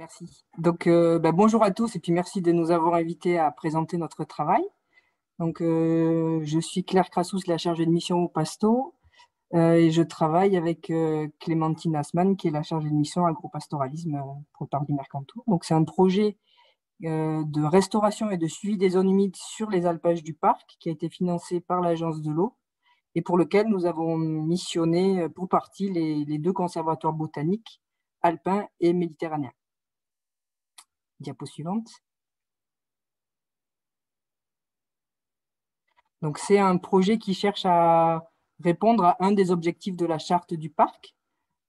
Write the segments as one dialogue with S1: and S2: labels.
S1: Merci. Donc, euh, bah, bonjour à tous et puis merci de nous avoir invités à présenter notre travail. Donc, euh, je suis Claire Crassous, la chargée de mission au Pasto euh, et je travaille avec Clémentine Asman, qui est la chargée de mission agropastoralisme pour le parc du Mercantour. Donc, c'est un projet de restauration et de suivi des zones humides sur les alpages du parc qui a été financé par l'Agence de l'eau et pour lequel nous avons missionné pour partie les deux conservatoires botaniques alpins et méditerranéens. Diapo suivante. Donc, c'est un projet qui cherche à répondre à un des objectifs de la charte du parc,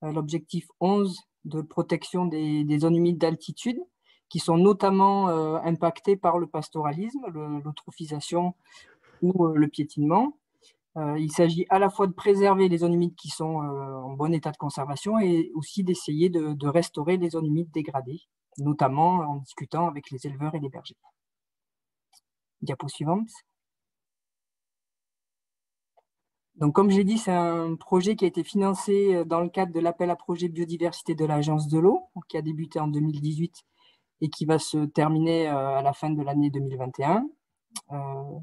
S1: euh, l'objectif 11 de protection des, zones humides d'altitude, qui sont notamment euh, impactées par le pastoralisme, l'eutrophisation ou euh, le piétinement. il s'agit à la fois de préserver les zones humides qui sont en bon état de conservation et aussi d'essayer de, restaurer les zones humides dégradées notamment en discutant avec les éleveurs et les bergers. Diapo suivante. Donc, comme j'ai dit, c'est un projet qui a été financé euh, dans le cadre de l'appel à projet biodiversité de l'Agence de l'eau, qui a débuté en 2018 et qui va se terminer euh, à la fin de l'année 2021. Euh,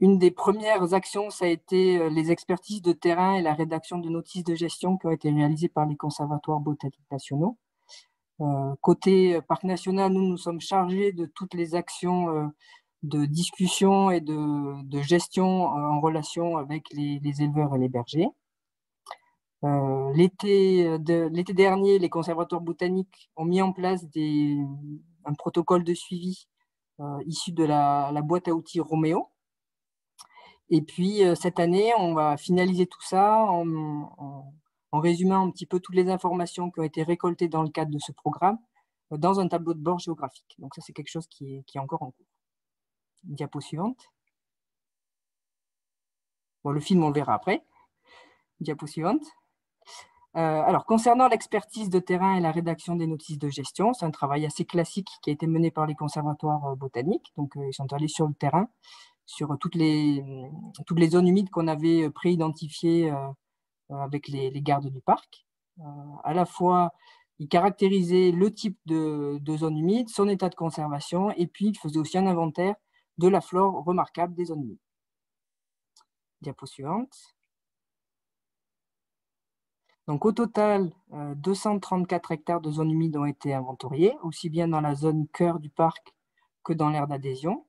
S1: une des premières actions, ça a été les expertises de terrain et la rédaction de notices de gestion qui ont été réalisées par les conservatoires botaniques nationaux. Euh, côté parc national, nous nous sommes chargés de toutes les actions euh, de discussion et de, gestion euh, en relation avec les, éleveurs et les bergers. L'été dernier, les conservateurs botaniques ont mis en place un protocole de suivi issu de la, boîte à outils Roméo. Et puis cette année, on va finaliser tout ça en résumant un petit peu toutes les informations qui ont été récoltées dans le cadre de ce programme euh, dans un tableau de bord géographique. Donc ça, c'est quelque chose qui est, encore en cours. Diapo suivante. Bon, le film, on le verra après. Diapo suivante. Euh, alors, concernant l'expertise de terrain et la rédaction des notices de gestion, c'est un travail assez classique qui a été mené par les conservatoires euh, botaniques. Donc, ils sont allés sur le terrain, sur toutes les, toutes les zones humides qu'on avait préidentifiées avec les, gardes du parc. Euh, à la fois, il caractérisait le type de, zone humide, son état de conservation, et puis il faisait aussi un inventaire de la flore remarquable des zones humides. Diapo suivante. Donc au total, 234 euh, hectares de zones humides ont été inventoriés, aussi bien dans la zone cœur du parc que dans l'aire d'adhésion.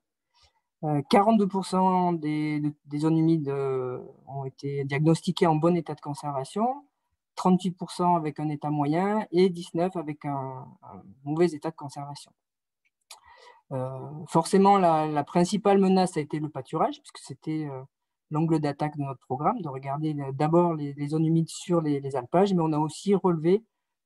S1: 42% euh, des, zones humides euh, ont été diagnostiquées en bon état de conservation, 38% avec un état moyen et 19% avec un, mauvais état de conservation. Euh, forcément, la, principale menace a été le pâturage, puisque c'était l'angle d'attaque de notre programme, de regarder d'abord les, zones humides sur les, alpages, mais on a aussi relevé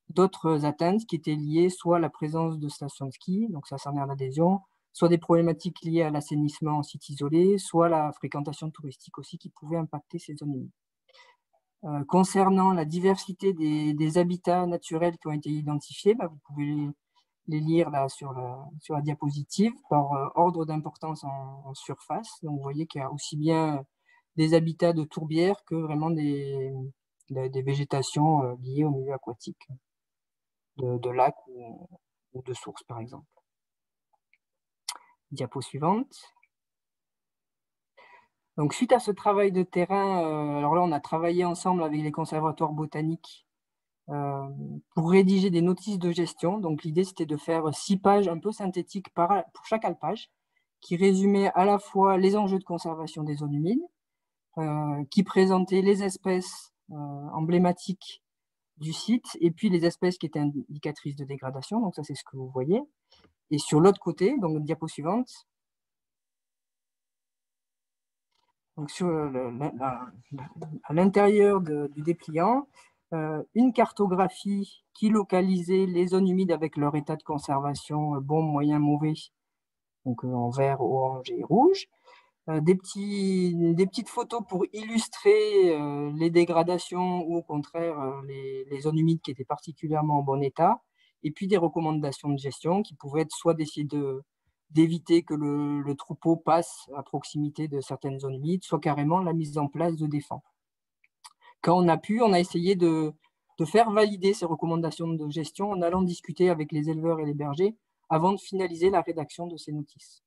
S1: d'autres atteintes qui étaient liées soit à la présence de stations de ski, donc ça s'en est d'adhésion, soit des problématiques liées à l'assainissement en site isolé, soit la fréquentation touristique aussi qui pouvait impacter ces zones. Euh, concernant la diversité des, habitats naturels qui ont été identifiés, bah, vous pouvez les, lire sur la, diapositive par euh, ordre d'importance en, surface. Donc vous voyez qu'il y a aussi bien des habitats de tourbières que vraiment des, des, végétations euh, liées au milieu aquatique, de, lacs ou de sources par exemple. Diapo suivante. Donc, suite à ce travail de terrain, euh, alors là, on a travaillé ensemble avec les conservatoires botaniques euh, pour rédiger des notices de gestion. Donc, l'idée, c'était de faire six pages un peu synthétiques pour chaque alpage, qui résumaient à la fois les enjeux de conservation des zones humides, euh, qui présentaient les espèces emblématiques du site, et puis les espèces qui étaient indicatrices de dégradation. Donc, ça, c'est ce que vous voyez. Et sur l'autre côté, donc diapo suivante, donc sur à l'intérieur du dépliant, euh, une cartographie qui localisait les zones humides avec leur état de conservation euh, bon, moyen, mauvais, donc euh, en vert, orange et rouge. des, petits, des petites photos pour illustrer les dégradations ou au contraire les, les, zones humides qui étaient particulièrement en bon état et puis des recommandations de gestion qui pouvaient être soit d'essayer d'éviter que le, troupeau passe à proximité de certaines zones humides, soit carrément la mise en place de défense. Quand on a pu, on a essayé de, de faire valider ces recommandations de gestion en allant discuter avec les éleveurs et les bergers avant de finaliser la rédaction de ces notices.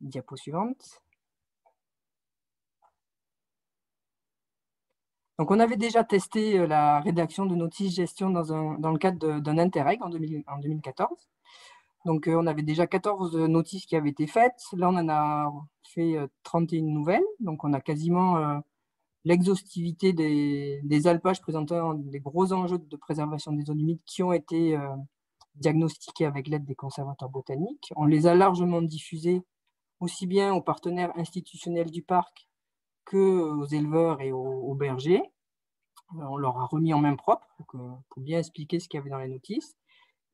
S1: Diapo suivante. Donc, on avait déjà testé euh, la rédaction de notices gestion dans, le cadre d'un Interreg en, 2014. Donc, euh, on avait déjà 14 notices qui avaient été faites. Là, on en a fait 31 euh, nouvelles. Donc, on a quasiment l'exhaustivité des, alpages présentant des gros enjeux de préservation des zones humides qui ont été diagnostiqués avec l'aide des conservateurs botaniques. On les a largement diffusés aussi bien aux partenaires institutionnels du parc qu'aux éleveurs et aux, bergers. Euh, on leur a remis en main propre pour, bien expliquer ce qu'il y avait dans les notices.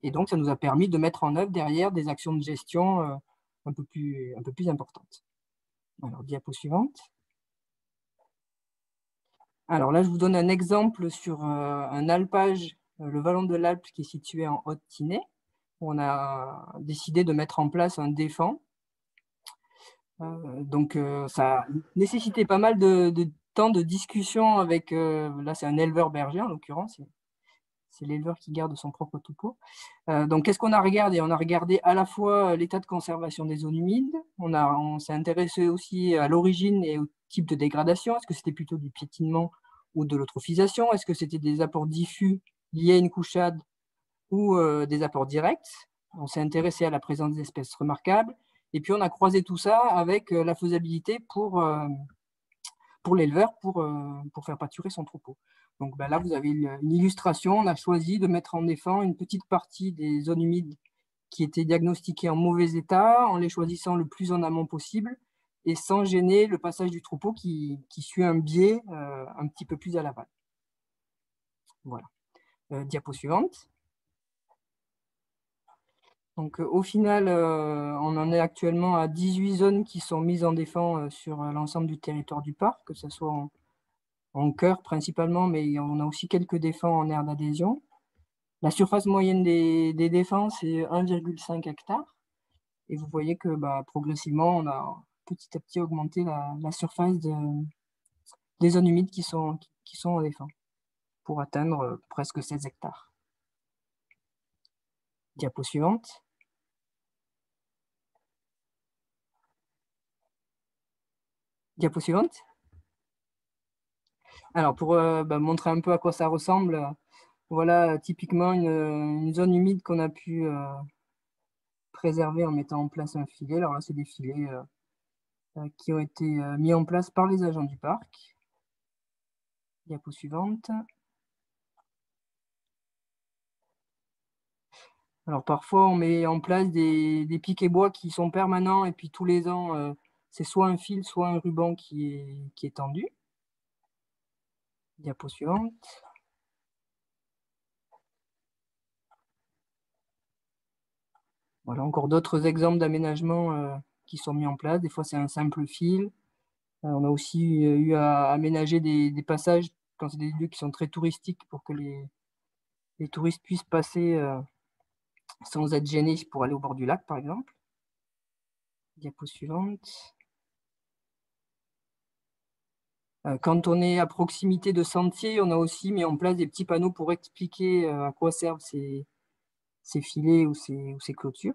S1: Et donc, ça nous a permis de mettre en œuvre derrière des actions de gestion euh, un, peu plus, importantes. Alors, diapo suivante. Alors là, je vous donne un exemple sur euh, un alpage, le vallon de l'Alpe qui est situé en Haute-Tinée. On a décidé de mettre en place un défend donc, euh, ça nécessitait pas mal de, temps de discussion avec, euh, là c'est un éleveur berger en l'occurrence, c'est l'éleveur qui garde son propre troupeau. donc, qu'est-ce qu'on a regardé? On a regardé à la fois l'état de conservation des zones humides, on, on s'est intéressé aussi à l'origine et au type de dégradation. Est-ce que c'était plutôt du piétinement ou de l'eutrophisation? Est-ce que c'était des apports diffus liés à une couchade ou des apports directs? On s'est intéressé à la présence d'espèces remarquables et puis, on a croisé tout ça avec euh, la faisabilité pour, euh, pour l'éleveur pour, euh, pour faire pâturer son troupeau. Donc ben là, vous avez une, illustration. On a choisi de mettre en défense une petite partie des zones humides qui étaient diagnostiquées en mauvais état, en les choisissant le plus en amont possible et sans gêner le passage du troupeau qui, suit un biais un petit peu plus à l'aval. Voilà. diapo suivante. Donc, euh, au final, euh, on en est actuellement à 18 zones qui sont mises en défense euh, sur l'ensemble du territoire du parc, que ce soit en, cœur principalement, mais on a aussi quelques défenses en aire d'adhésion. La surface moyenne des, des défenses est 1,5 hectares. Et vous voyez que bah, progressivement, on a petit à petit augmenté la, surface des zones humides qui sont, qui sont en défense pour atteindre presque 16 hectares. Diapo suivante. Diapo suivante. Alors, pour euh, bah, montrer un peu à quoi ça ressemble, voilà typiquement une, zone humide qu'on a pu euh, préserver en mettant en place un filet. Alors là, c'est des filets euh, qui ont été mis en place par les agents du parc. Diapo suivante. Alors parfois, on met en place des, des piquets bois qui sont permanents et puis tous les ans, c'est soit un fil, soit un ruban qui est, qui est tendu. Diapo suivante. Voilà, encore d'autres exemples d'aménagement euh, qui sont mis en place. Des fois, c'est un simple fil. Euh, on a aussi euh, eu à aménager des, passages quand c'est des lieux qui sont très touristiques pour que les, les touristes puissent passer sans être gênés pour aller au bord du lac, par exemple. Diapo suivante. Euh, quand on est à proximité de sentiers, on a aussi mis en place des petits panneaux pour expliquer euh, à quoi servent ces, filets ou ces, clôtures.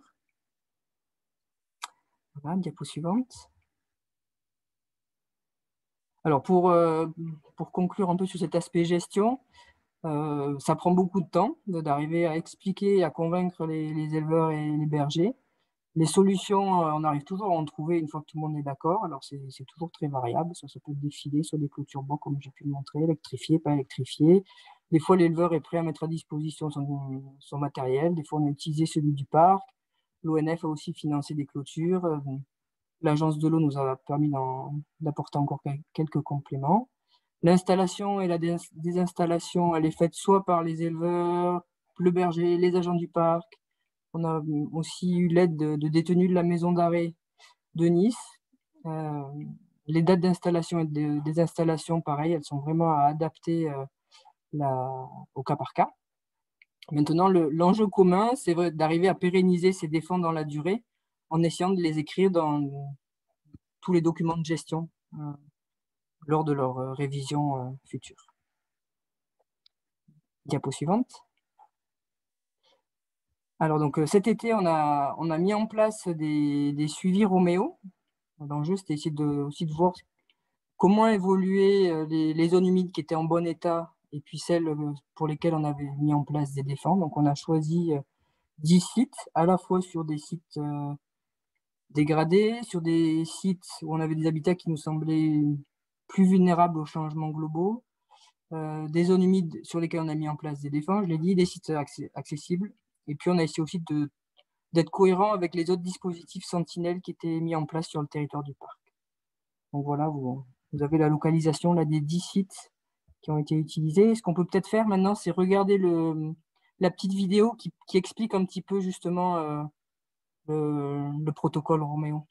S1: Voilà, diapo suivante. Alors pour, euh, pour conclure un peu sur cet aspect gestion, ça prend beaucoup de temps d'arriver à expliquer et à convaincre les éleveurs et les bergers. Les solutions, euh, on arrive toujours à en trouver une fois que tout le monde est d'accord. Alors, c'est toujours très variable. Ça, peut défiler sur des clôtures bois, comme j'ai pu le montrer, électrifié, pas électrifié. Des fois, l'éleveur est prêt à mettre à disposition son, matériel. Des fois, on a utilisé celui du parc. L'ONF a aussi financé des clôtures. Euh, l'agence de l'eau nous a permis d'apporter encore quelques compléments. L'installation et la désinstallation, elle est faite soit par les éleveurs, le berger, les agents du parc, on a aussi eu l'aide de, détenus de la maison d'arrêt de Nice. Euh, les dates d'installation et des installations, pareil, elles sont vraiment à adapter euh, au cas par cas. Maintenant, l'enjeu commun, c'est d'arriver à pérenniser ces défenses dans la durée en essayant de les écrire dans tous les documents de gestion euh, lors de leur révision future. Diapo suivante. Alors, donc, cet été, on a, on a mis en place des, des suivis Roméo. L'enjeu, c'était essayer de, aussi de voir comment évoluer les, les, zones humides qui étaient en bon état et puis celles pour lesquelles on avait mis en place des défenses. Donc, on a choisi 10 sites, à la fois sur des sites dégradés, sur des sites où on avait des habitats qui nous semblaient plus vulnérables aux changements globaux, euh, des zones humides sur lesquelles on a mis en place des défenses, je l'ai dit, des sites accessibles. Et puis on a essayé aussi d'être cohérent avec les autres dispositifs sentinelles qui étaient mis en place sur le territoire du parc. Donc voilà, vous, avez la localisation là, des 10 sites qui ont été utilisés. Ce qu'on peut peut-être faire maintenant, c'est regarder la petite vidéo qui, qui, explique un petit peu justement euh, le, le protocole Roméo.